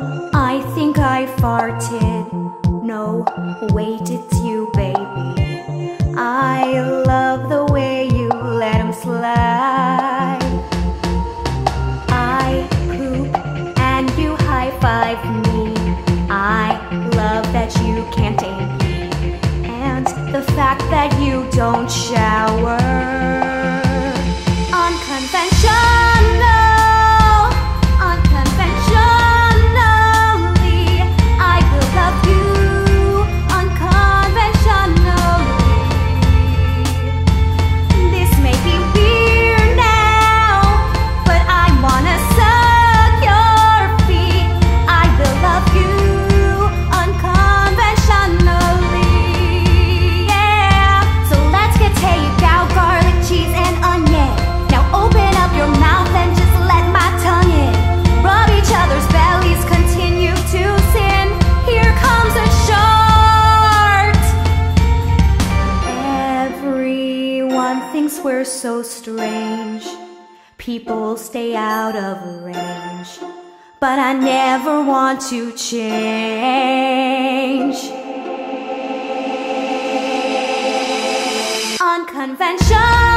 I think I farted. No, wait, it's you, baby. I love the way you let him slide. I poop and you high five me. I love that you can't aim. And the fact that you don't shout. Thinks we're so strange. People stay out of range. But I never want to change. Unconventional.